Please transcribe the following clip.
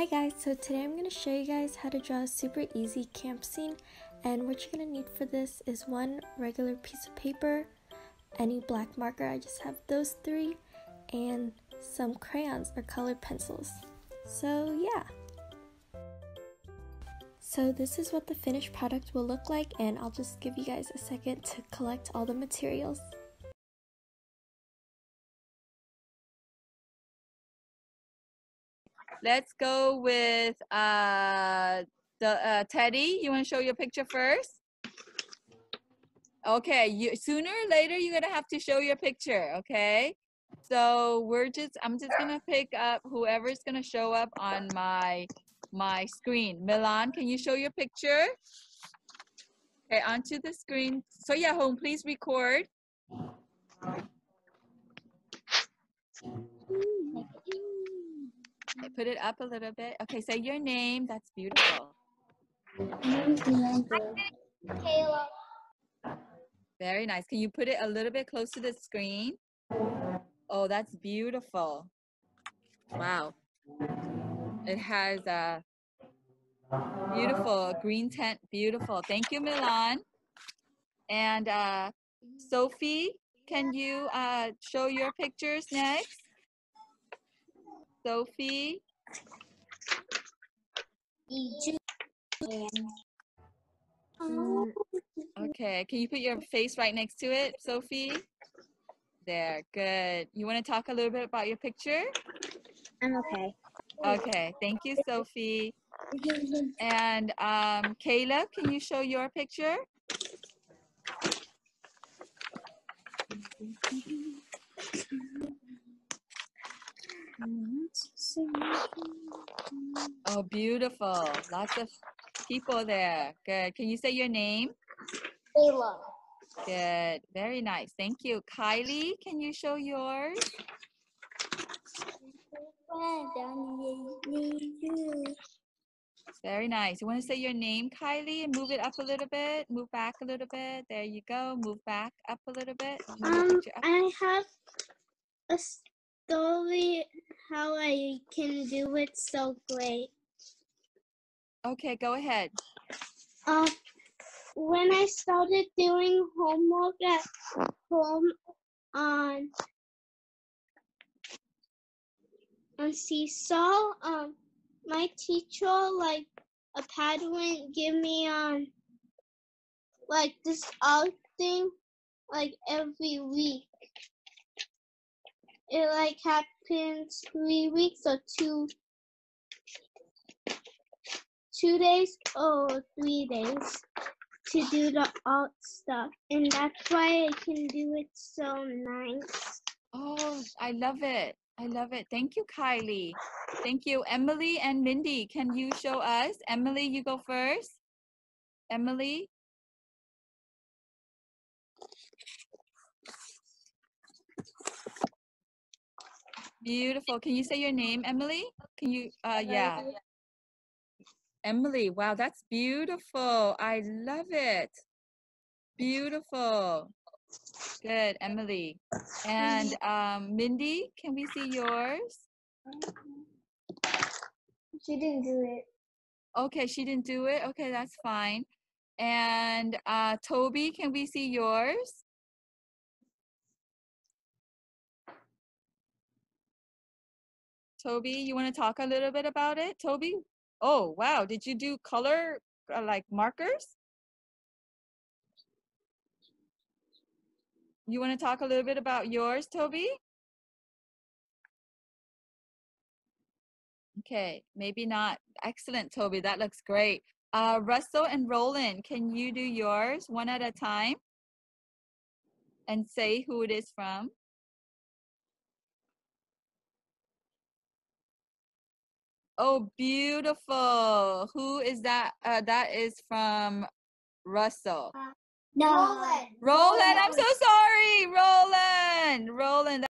Hi guys, so today I'm going to show you guys how to draw a super easy camp scene and what you're going to need for this is one regular piece of paper, any black marker, I just have those three, and some crayons or colored pencils. So yeah. So this is what the finished product will look like and I'll just give you guys a second to collect all the materials. Let's go with uh, the uh, Teddy. You want to show your picture first? Okay, you sooner or later you're gonna have to show your picture. Okay, so we're just I'm just gonna pick up whoever's gonna show up on my my screen. Milan, can you show your picture? Okay, onto the screen. So yeah, home, please record. Put it up a little bit. Okay, say your name. That's beautiful. Kayla. Very nice. Can you put it a little bit close to the screen? Oh, that's beautiful. Wow. It has a beautiful green tent. Beautiful. Thank you, Milan. And uh, Sophie, can you uh, show your pictures next? Sophie. Okay, can you put your face right next to it, Sophie? There, good. You want to talk a little bit about your picture? I'm okay. Okay, thank you, Sophie. And um, Kayla, can you show your picture? Oh, beautiful. Lots of people there. Good. Can you say your name? Kayla. Good. Very nice. Thank you. Kylie, can you show yours? Very nice. You want to say your name, Kylie, and move it up a little bit? Move back a little bit. There you go. Move back up a little bit. Um. I have a story how I can do it so great. Okay, go ahead. Um, when I started doing homework at home on on Seesaw, um, my teacher like a pad give me um like this art thing like every week. It like happens three weeks or two two days or three days to do the art stuff and that's why I can do it so nice. Oh, I love it. I love it. Thank you, Kylie. Thank you. Emily and Mindy, can you show us? Emily, you go first. Emily. Beautiful. Can you say your name, Emily? Can you, uh, yeah. Emily, wow, that's beautiful. I love it. Beautiful. Good, Emily. And um, Mindy, can we see yours? She didn't do it. Okay, she didn't do it. Okay, that's fine. And uh, Toby, can we see yours? Toby, you want to talk a little bit about it? Toby? Oh, wow. Did you do color uh, like markers? You want to talk a little bit about yours, Toby? Okay, maybe not. Excellent, Toby. That looks great. Uh, Russell and Roland, can you do yours one at a time? And say who it is from. Oh, beautiful. Who is that? Uh, that is from Russell. No. Roland, I'm so sorry. Roland. Roland.